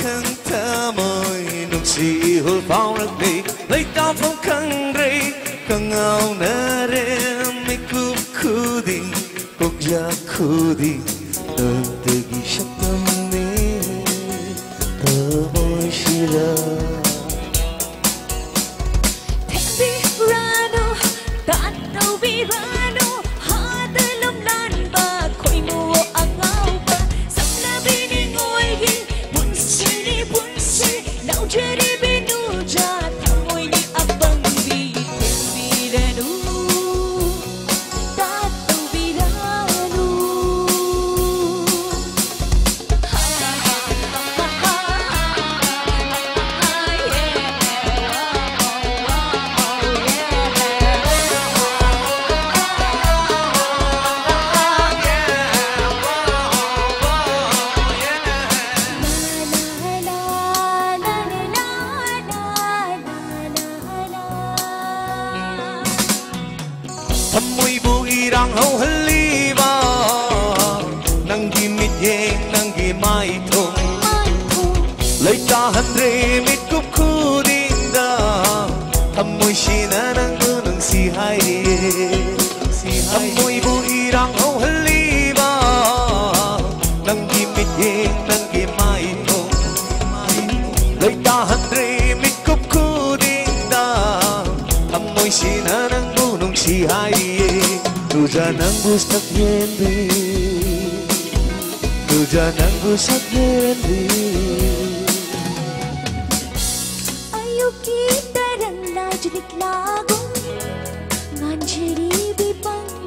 Khang tha moi nung si Hulpaw naglay-laytaw pang kang ray kangaw na rin may kukudi kuglakudi nung buirang hau haliba Nang gimit yeng nang gimay tong Lay tahan remit kup kudinda Amoy sina nang nunang si hai Amoy buirang hau haliba Nang gimit yeng nang gimay Tujanang busak nyendi Tujanang busak nyendi Ayo kita rendah jenik lagu. Nganjiri bipang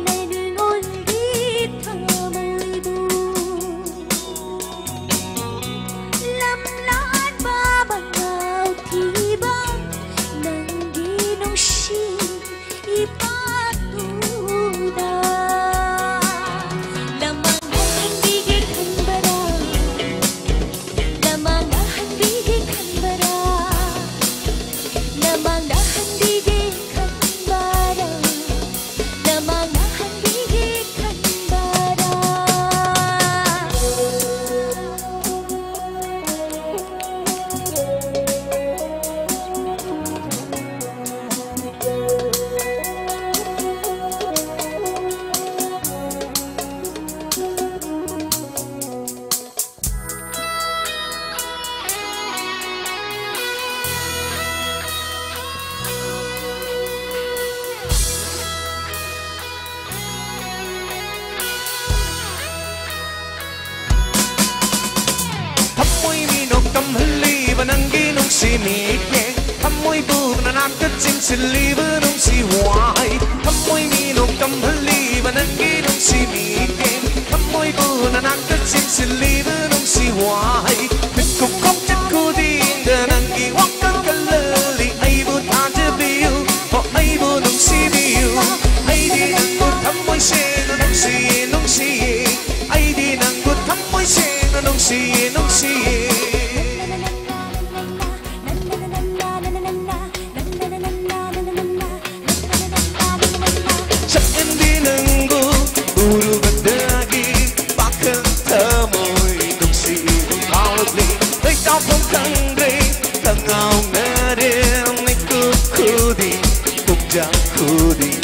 minok kam hali vanang ginong si Mike Amoy bug na nakatin si libanong si Wai Amoy minok kam hali vanang ginong si Mike Amoy bug na nakatin si libanong si Wai Nagkukok chat ko din na nang iwak kang kalali Ay bu ta te biu o ay bu nung si biu. Ay di nang gut amoy sen nung si nung si Ay di nang gut amoy sen nung si nung si I'm not